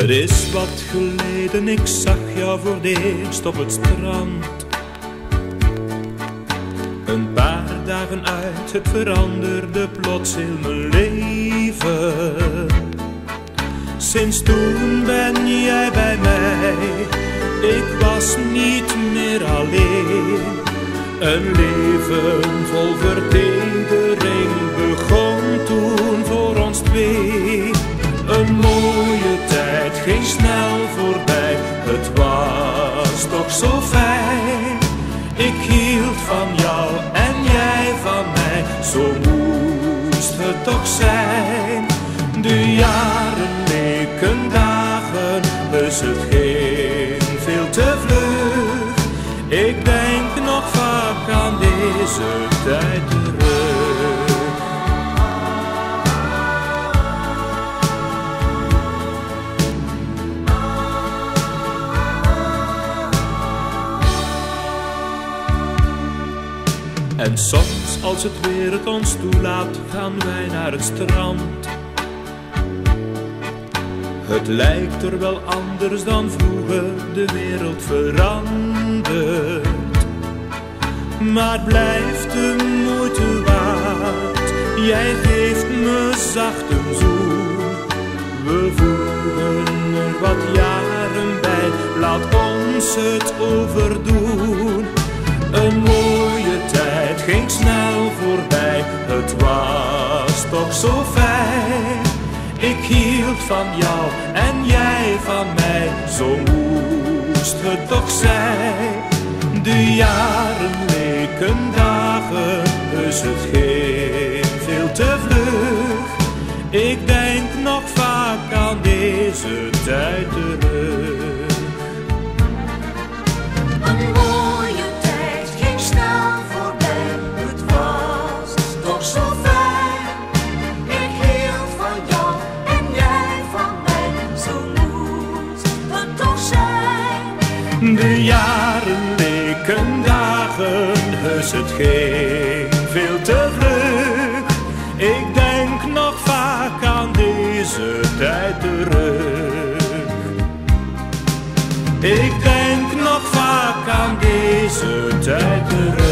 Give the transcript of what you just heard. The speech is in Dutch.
Het is wat geleden, ik zag jou voor het eerst op het strand. Een paar dagen uit, het veranderde plots heel mijn leven. Sinds toen ben jij bij mij, ik was niet meer alleen. Een leven het was toch zo fijn. Ik hield van jou en jij van mij, zo moest het toch zijn. De jaren leken dagen, dus het ging veel te vlug. Ik denk nog vaak aan deze tijd. En soms, als het weer het ons toelaat, gaan wij naar het strand. Het lijkt er wel anders dan vroeger, de wereld verandert. Maar blijft de moeite waard, jij geeft me zacht een zoen. We voegen er wat jaren bij, laat ons het overdoen. Ging snel voorbij, het was toch zo fijn. Ik hield van jou en jij van mij, zo moest het toch zijn. De jaren leken dagen, dus het ging veel te vlug. Ik denk nog vaak aan deze tijd terug. De jaren leken dagen, dus het ging veel te vlug. Ik denk nog vaak aan deze tijd terug. Ik denk nog vaak aan deze tijd terug.